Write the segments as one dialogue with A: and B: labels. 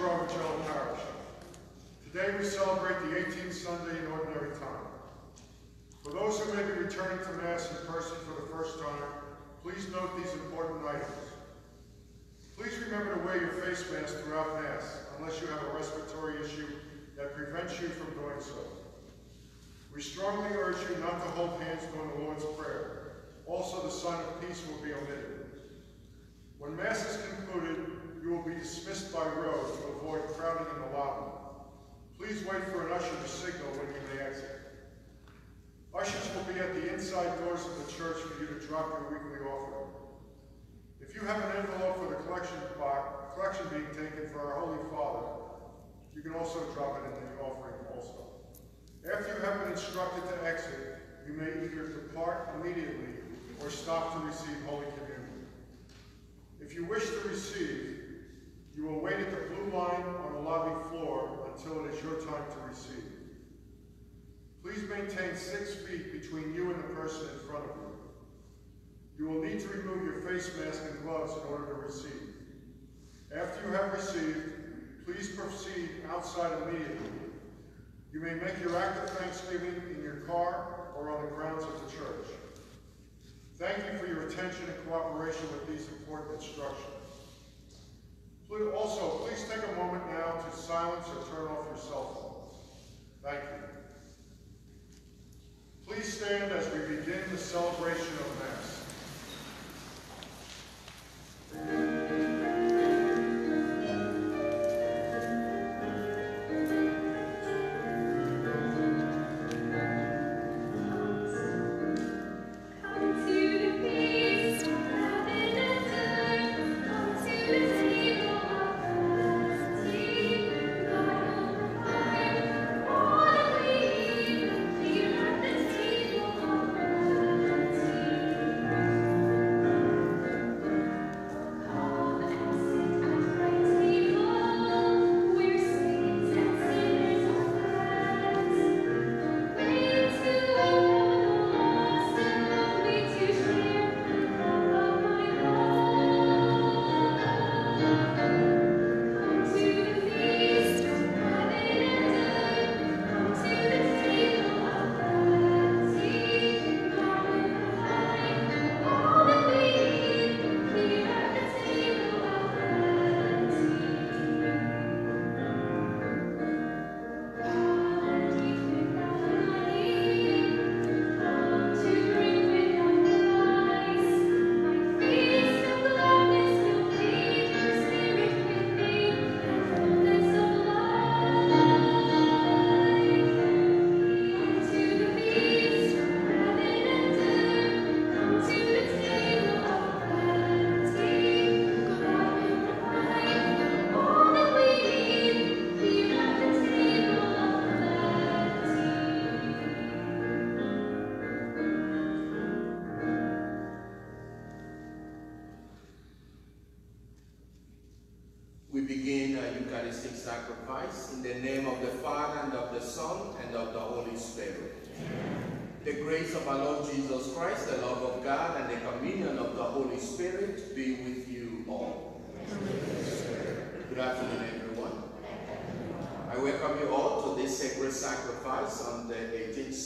A: Road, Majella Parish. Today we celebrate the 18th Sunday in Ordinary Time. For those who may be returning to Mass in person for the first time, please note these important items. Please remember to wear your face mask throughout Mass, unless you have a respiratory issue that prevents you from doing so. We strongly urge you not to hold hands during the Lord's Prayer. Also, the sign of peace will be omitted. When Mass is concluded, you will be dismissed by row to avoid crowding in the lobby. Please wait for an usher to signal when you may exit. Ushers will be at the inside doors of the church for you to drop your weekly offering. If you have an envelope for the collection box, collection being taken for our Holy Father, you can also drop it in the offering also. After you have been instructed to exit, you may either depart immediately or stop to receive Holy Communion. If you wish to receive, you will wait at the blue line on the lobby floor until it is your time to receive. Please maintain six feet between you and the person in front of you. You will need to remove your face mask and gloves in order to receive. After you have received, please proceed outside immediately. You may make your act of thanksgiving in your car or on the grounds of the church. Thank you for your attention and cooperation with these important instructions. Also, please take a moment now to silence or turn off your cell phones. Thank you. Please stand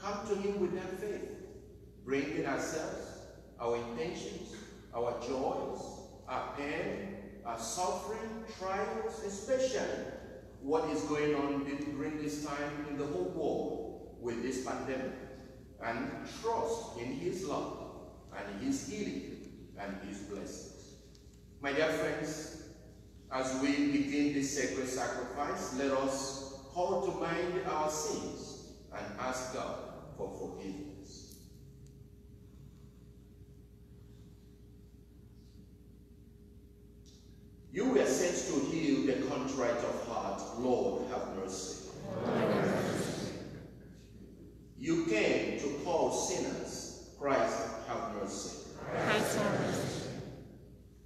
B: come to him with that faith, bringing ourselves, our intentions, our joys, our pain, our suffering, trials, especially what is going on during this time in the whole world with this pandemic, and trust in his love and his healing and his blessings. My dear friends, as we begin this sacred sacrifice, let us call to mind our sins and ask God for forgiveness.
C: You were sent to heal the contrite of heart. Lord, have mercy. You came to call sinners. Christ, have mercy.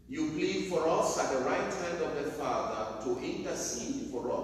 C: You plead for us at the right hand of the Father to intercede for us.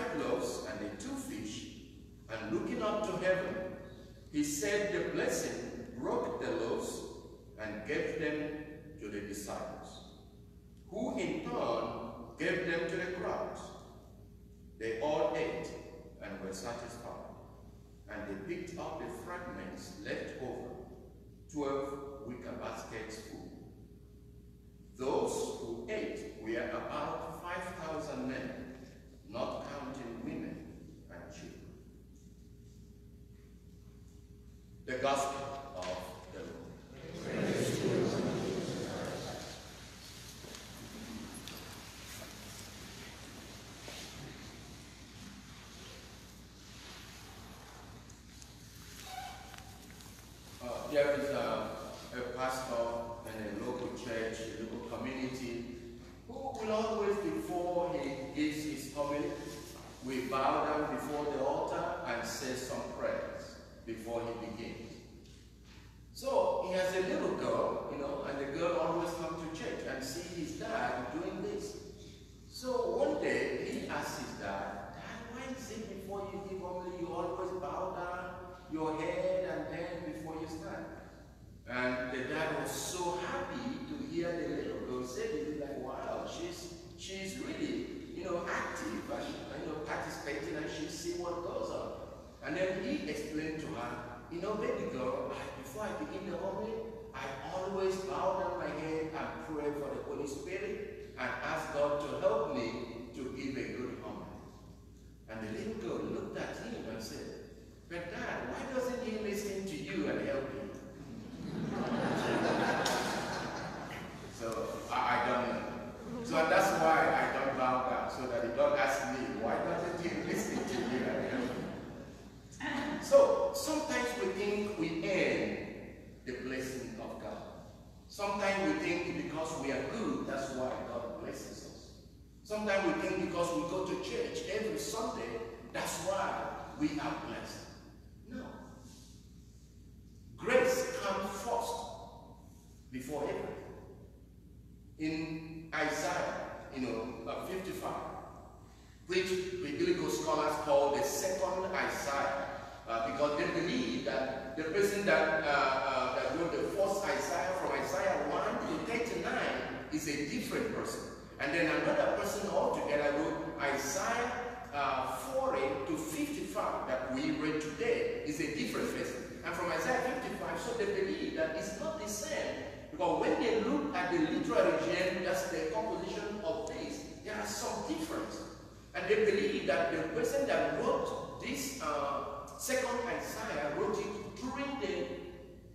B: Five loaves and the two fish, and looking up to heaven, he said the blessing, broke the loaves, and gave them to the disciples, who in turn gave them to the crowds. They all ate and were satisfied, and they picked up the fragments left over, twelve wicker baskets full. Those who ate were about 5,000 men, not counting women and children. The Gospel of the Lord. Uh, there is a, a pastor in a local church, a local community, who will always, before he gives his homily, we bow down before the altar and say some prayers before he begins. So he has a little girl, you know, and the girl always comes to church and see his dad doing this. So one day he asked his dad, Dad, why is it before you give homily you always bow down your head and then before you stand? And the dad was so happy to hear the little girl say this. Like, wow, she's she's really, you know, active and you know participating and she see what goes on. And then he explained to her, you know, baby girl, I, before I begin the homily, I always bow down my head and pray for the Holy Spirit and ask God to help me to give a good homily. Isaiah, we are blessed. No. Grace comes first before everything. In Isaiah, you know, uh, 55, which biblical scholars call the second Isaiah, uh, because they believe that the person that, uh, uh, that wrote the first Isaiah from Isaiah 1 to 39 is a different person. And then another person altogether wrote Isaiah uh, 40 to 55 that we read today is a different person. And from Isaiah 55, so they believe that it's not the same. Because when they look at the literary genre, that's the composition of this, there are some difference. And they believe that the person that wrote this uh, second Isaiah wrote it during the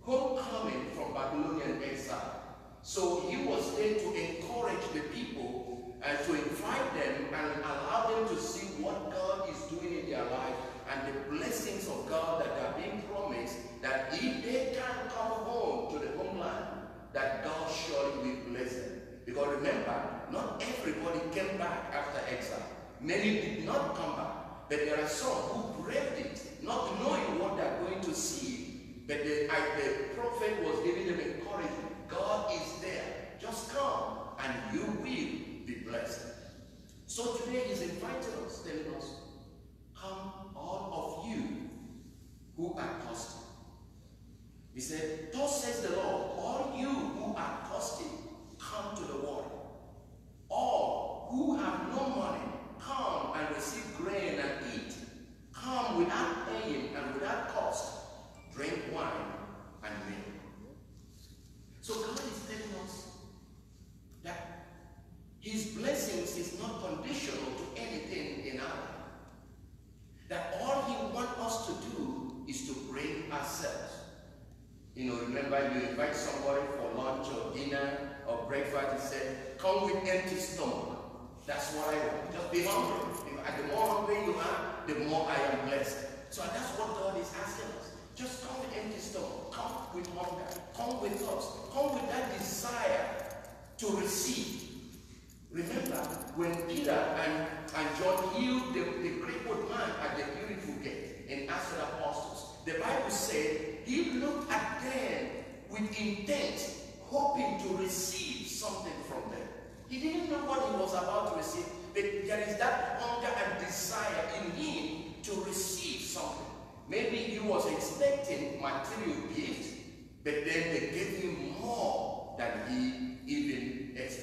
B: homecoming from Babylonian exile. So he was there to encourage the people and to invite them and allow them to see what God is doing in their life and the blessings of God that are being promised that if they can come home to the homeland, that God surely will bless them. Because remember, not everybody came back after exile. Many did not come back, but there are some who braved it, not knowing what they're going to see. But the, the prophet was giving them encouragement. God is there. Just come and you will be blessed. So today he's inviting us, telling us, come all of you who are thirsty. He said, Thus says the Lord, all you who are thirsty, come to the water. All who have no money, come and receive grain and eat. Come without paying and without cost. Drink wine and milk. So God is telling us that His blessings is not conditional to anything in our life. That all He wants us to do is to bring ourselves. You know, remember you invite somebody for lunch or dinner or breakfast, he said, come with empty stomach. That's what I want. Just be hungry. The more hungry you are, the more I am blessed. So that's what God is asking us. Just come with empty stomach. Come with hunger. Come with thirst. Come with that desire to receive. Remember when Peter and, and John healed the, the crippled man at the beautiful gate in Acts of the Apostles, the Bible said he looked at them with intent, hoping to receive something from. He didn't know what he was about to receive, but there is that hunger and desire in him to receive something. Maybe he was expecting material gifts, but then they gave him more than he even expected.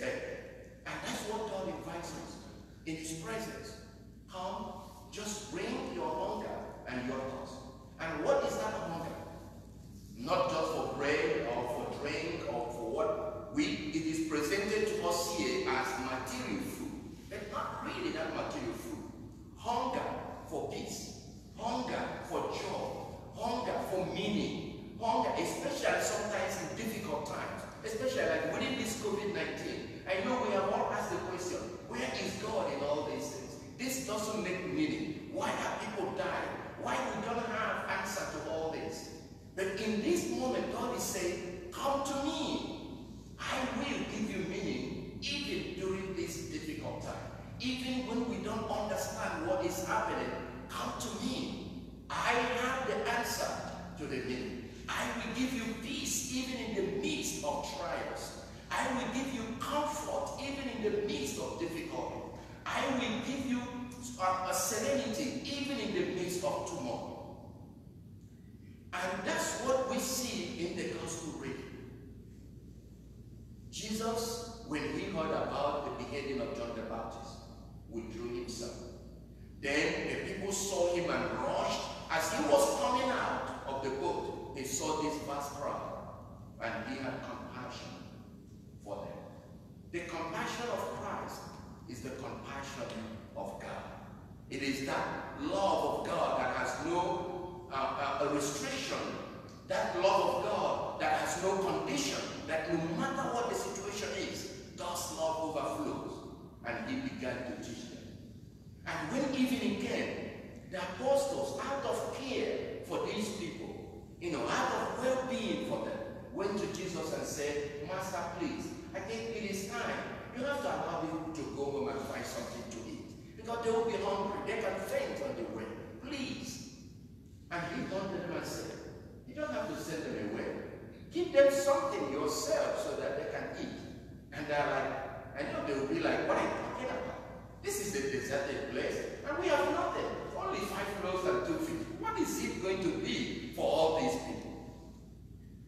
B: And he began to teach them. And when evening came, the apostles, out of care for these people, you know, out of well-being for them, went to Jesus and said, Master, please, I think it is time. You have to allow people to go home and find something to eat. Because they will be hungry. They can faint on the way. Please, And he turned to them and said, You don't have to send them away. Give them something yourself so that they can eat. And they're like, I know they will be like, What are you talking about? This is a deserted place, and we have nothing. Only five loaves and two fish. What is it going to be for all these people?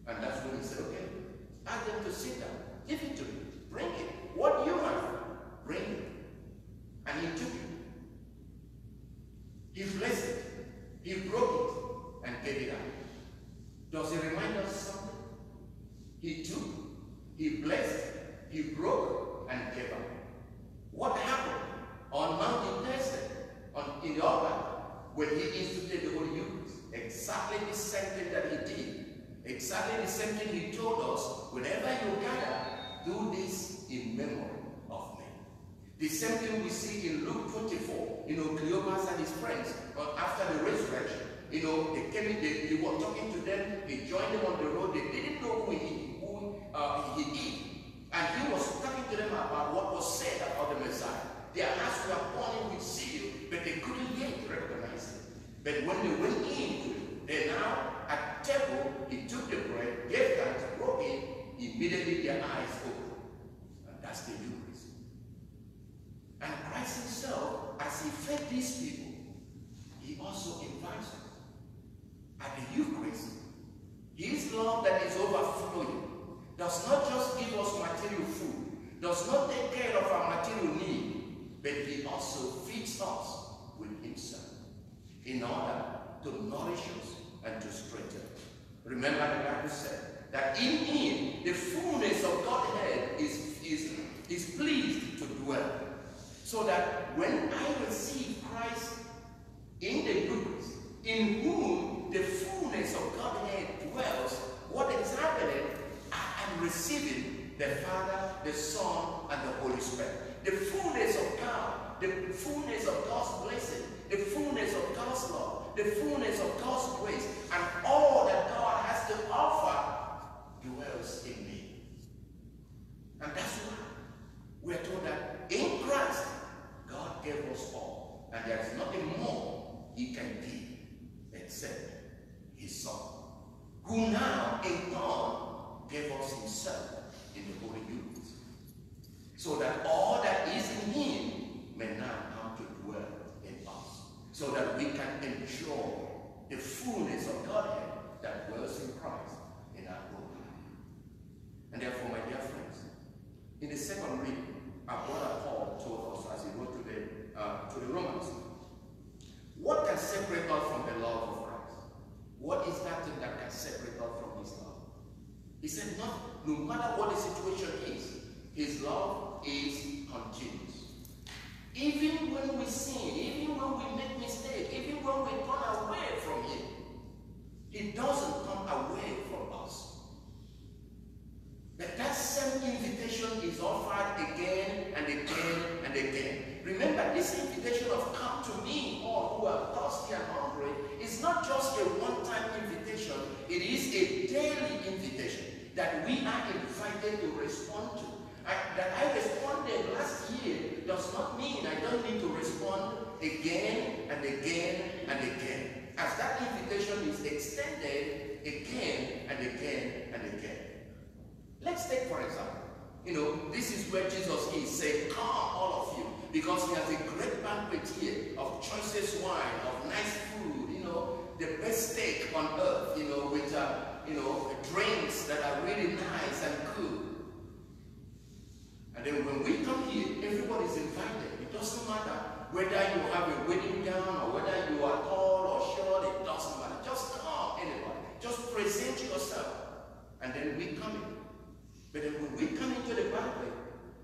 B: And that's when he said, Okay, ask them to sit down. Give it to me. Bring it. What you have, bring it. And he took it. He blessed it. He broke it and gave it out. Does it remind us something? He took, he blessed, he broke, and out. What happened on Mount Tested, on in when he instituted the Holy Eucharist? Exactly the same thing that he did. Exactly the same thing he told us. Whenever you gather, do this in memory of me. The same thing we see in Luke 24. You know, Cleopas and his friends, after the resurrection, you know, they came, in, they, he was talking to them, he joined them on the road, they didn't know who he, who, uh, he is. And he was talking to them about what was said about the Messiah. Their eyes were burning with zeal, but they couldn't yet recognize it. But when they went it, they now at table, he took the bread, gave thanks, broke it, immediately their eyes opened. And that's the Eucharist. And Christ himself, as he fed these people, he also invites us. At the Eucharist, his love that is overflowing does not just give us material food, does not take care of our material need, but he also feeds us with himself in order to nourish us and to strengthen us. Remember the Bible said that in him the fullness of Godhead is, is, is pleased to dwell. So that when I receive Christ in the Eucharist, in whom the fullness of Godhead dwells, what is happening? I am receiving the Father, the Son, and the Holy Spirit. The fullness of God, the fullness of God's blessing, the fullness of God's love, the fullness of God's grace, and all that God has to offer dwells in me. And that's why we're told that in Christ, God gave us all. And there is nothing more he can give except his Son, who now in God gave us himself in the Holy Eucharist. So that all that is in him may now come to dwell in us. So that we can enjoy the fullness of Godhead that dwells in Christ in our own life. And therefore, my dear friends, in the second reading, our brother Paul told us as he wrote to the, uh, to the Romans, what can separate us from the love of Christ? What is that thing that can separate us from his love? He said, no, no matter what the situation is, his love is continuous. Even when we sin, even when we make mistakes, even when we turn away from him, he doesn't come away from us. But that same invitation is offered again and again and again. Remember, this invitation of come to me, all who are thirsty and hungry, is not just a one-time invitation. It is a daily invitation that we are invited to respond to. I, that I responded last year does not mean I don't need to respond again and again and again. As that invitation is extended again and again and again. Let's take, for example, you know, this is where Jesus is saying, Come, all of you, because he has a great banquet here of choicest wine, of nice food, you know, the best steak on earth, you know, with, uh, you know, drinks that are really nice and good. Then when we come here, everybody's invited. It doesn't matter whether you have a wedding gown or whether you are tall or short, it doesn't matter. Just come, anybody. Just present yourself. And then we come in. But then when we come into the banquet,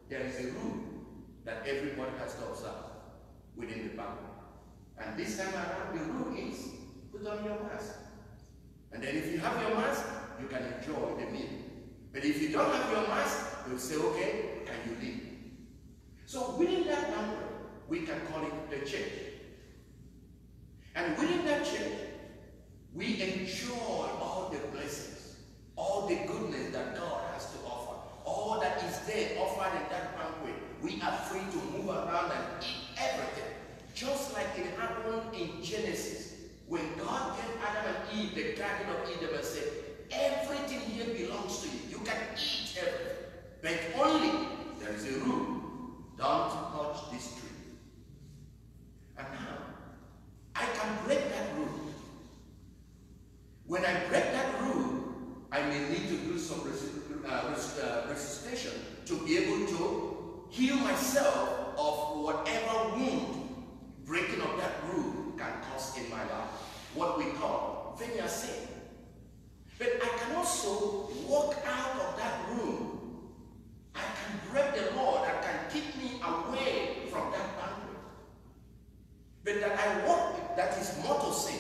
B: there is a rule that everybody has to observe within the banquet. And this time around, the rule is put on your mask. And then if you have your mask, you can enjoy the meal. But if you don't have your mask, they'll say, okay, can you leave? So within that number, we can call it the church. And within that church, we enjoy all the blessings, all the goodness that God has to offer, all that is there offered in that banquet. We are free to move around and eat everything. Just like it happened in Genesis, When God gave Adam and Eve the Garden of Eden and said, everything here belongs to you. You can eat everything. But only there is a rule. Don't touch this tree. And now, I can break that rule. When I break that rule, I may need to do some uh, uh, resistation to be able to heal myself of whatever wound breaking of that rule can cause in my life. What we call venial sin. But I can also walk out of that room. I can break the law that can keep me away from that boundary. But that I walk, that is mortal sin.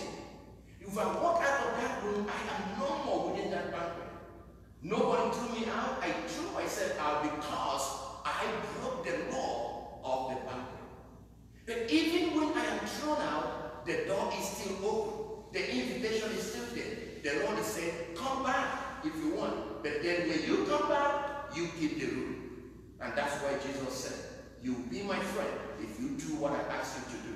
B: If I walk out of that room, I am no more within that boundary. Nobody threw me out. I threw myself out because I broke the law of the boundary. But even when I am thrown out, the door is still open. The invitation is still there. The Lord is saying, come back if you want. But then when you come back, you keep the rule. And that's why Jesus said, you be my friend if you do what I ask you to do.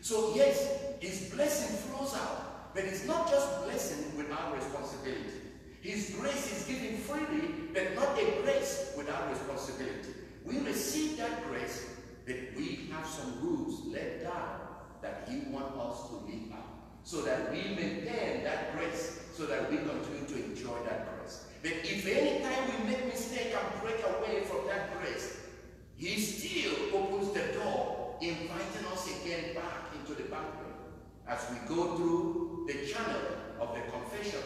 B: So yes, his blessing flows out, but it's not just blessing without responsibility. His grace is given freely, but not a grace without responsibility. We receive that grace, but we have some rules laid down that he wants us to live out, so that we maintain that grace, so that we continue to enjoy that grace. But if any time we make mistake and break away from that grace, he still opens the door, inviting us again back into the banquet as we go through the channel of the confession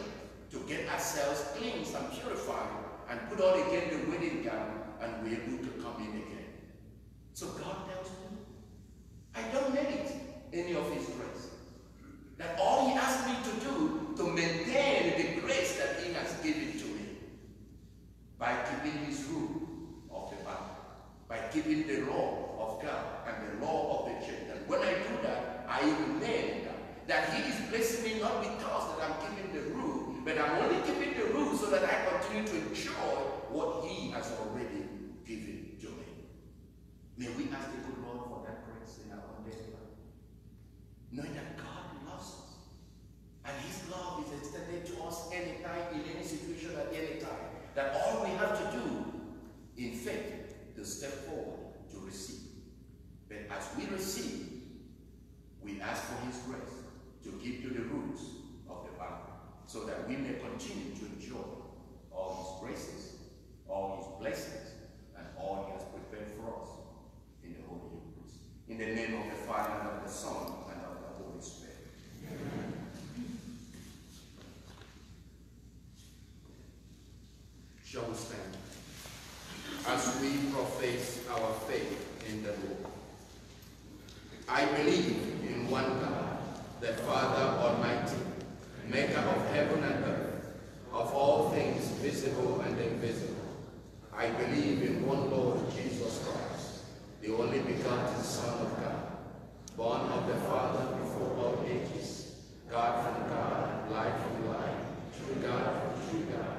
B: to get ourselves cleansed and purified and put on again the wedding gown and we're able to come in again. So God tells me, I don't merit any of His grace. That all He asked me to do to maintain the grace that He has given to me by keeping His rule of the Bible, by keeping the law of God and the law of the church. And when I do that, I remain in that. That He is blessing me not because that I'm keeping the rule, but I'm only keeping the rule so that I continue to enjoy what He has already given to me. May we ask the good Lord for that grace in our daily life. Knowing that God. And His love is extended to us anytime, in any situation, at any time. That all we have to do in faith to step forward to receive. But as we receive, we ask for His grace to keep to the roots of the Bible so that we may continue to enjoy all His graces, all His blessings, and all He has prepared for us in the Holy Eucharist. In the name of the Father, and of the Son, and of the Holy Spirit. Shall stand as we profess our faith in the Lord? I believe in one God, the Father Almighty, maker of heaven and earth, of all things visible and invisible. I believe in one Lord Jesus Christ, the only begotten Son of God, born of the Father before all ages, God from God, light from light, true God from true God,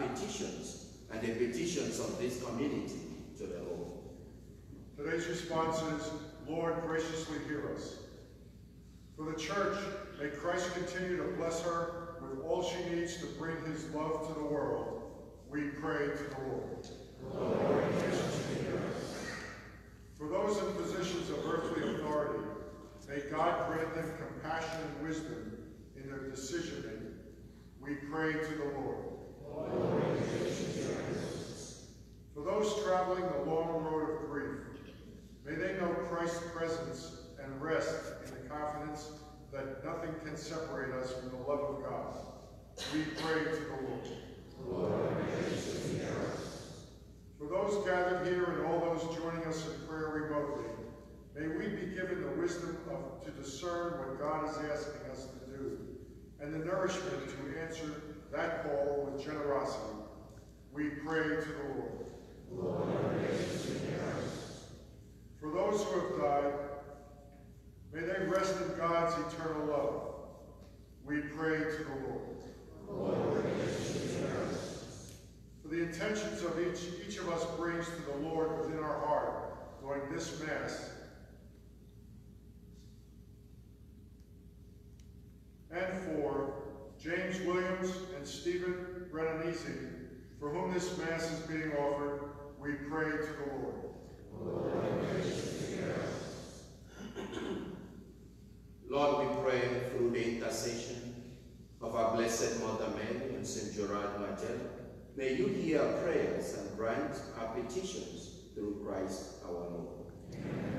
B: petitions and the petitions of this community to the Lord.
A: Today's response is, Lord, graciously hear us. For the church, may Christ continue to bless her with all she needs to bring his love to the world. We pray to the Lord. For those in positions of earthly authority, may God grant them compassion and wisdom in their decision making. We pray to the Lord. For those traveling the long road of grief, may they know Christ's presence and rest in the confidence that nothing can separate us from the love of God. We pray to the Lord. For those gathered here and all those joining us in prayer remotely, may we be given the wisdom of, to discern what God is asking us to do, and the nourishment to answer that call with generosity. We pray to the Lord. For those who have died, may they rest in God's eternal love. We pray to the Lord. For the intentions of each each of us brings to the Lord within our heart during this Mass, and for James Williams and Stephen Brenanese, for whom this Mass is being offered, we pray to the Lord.
B: Lord, we pray through the intercession of our Blessed Mother Mary and Saint Gerard Majella. May you hear our prayers and grant our petitions through Christ our Lord.
C: Rain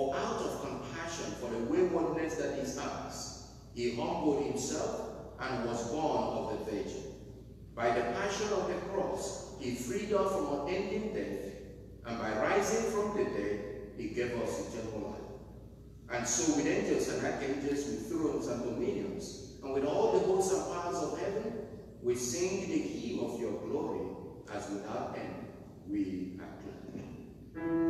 C: For
B: out of compassion for the waywardness that is ours, he humbled himself and was born of the Virgin. By the passion of the cross, he freed us from unending death, and by rising from the dead, he gave us eternal life. And so with angels and archangels, with thrones and dominions, and with all the hosts and powers of heaven, we sing the hymn of your glory, as without end we acclaim.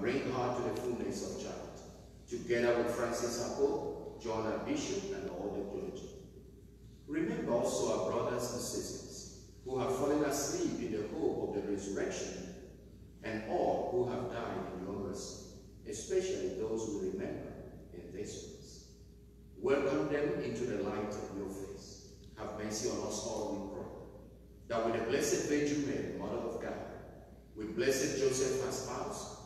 B: bring her to the fullness of charity, together with Francis Pope, John our Bishop, and all the clergy. Remember also our brothers and sisters who have fallen asleep in the hope of the resurrection, and all who have died in your mercy, especially those we remember in this place. Welcome them into the light of your face. Have mercy on us all, we pray. That with the Blessed Virgin Mary, Mother of God, with Blessed Joseph her spouse,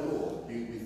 B: Lord be with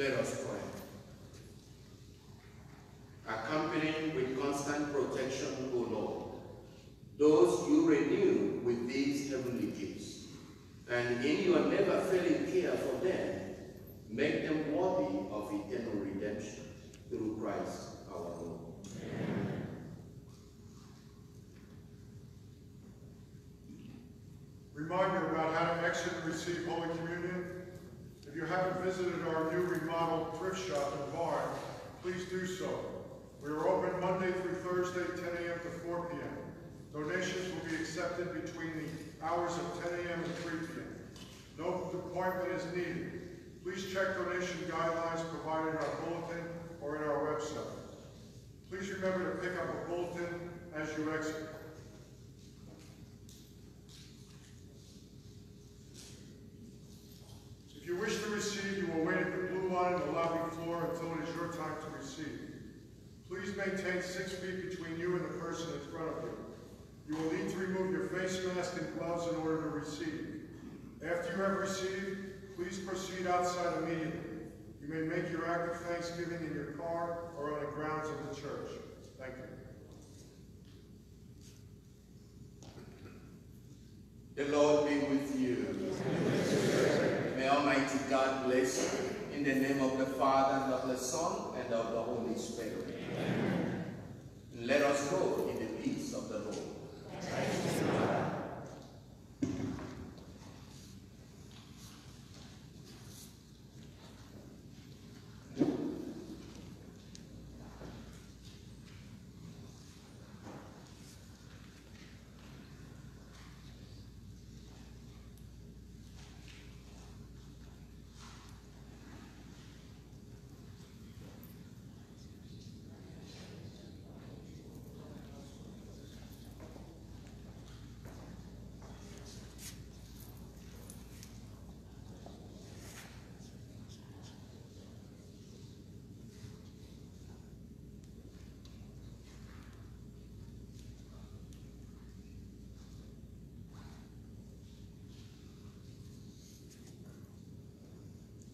B: Let us pray. Accompanying with constant protection, O Lord, those you renew with these heavenly gifts, and in your never failing care for them, make them worthy of eternal redemption through Christ our Lord.
A: Reminder about how to exit and receive Holy Communion. If you haven't visited our new remodeled thrift shop and bar, please do so. We are open Monday through Thursday, 10 a.m. to 4 p.m. Donations will be accepted between the hours of 10 a.m. and 3 p.m. No appointment is needed. Please check donation guidelines provided in our bulletin or in our website. Please remember to pick up a bulletin as you exit. You wish to receive, you will wait at the blue line on the lobby floor until it is your time to receive. Please maintain six feet between you and the person in front of you. You will need to remove your face mask and gloves in order to receive. After you have received, please proceed outside immediately. You may make your act of thanksgiving in your car or on the grounds of the church. Thank you.
B: The Lord be with you. May Almighty God bless you. In the name of the Father, and of the Son, and of the Holy Spirit. Let us go in the peace of the Lord.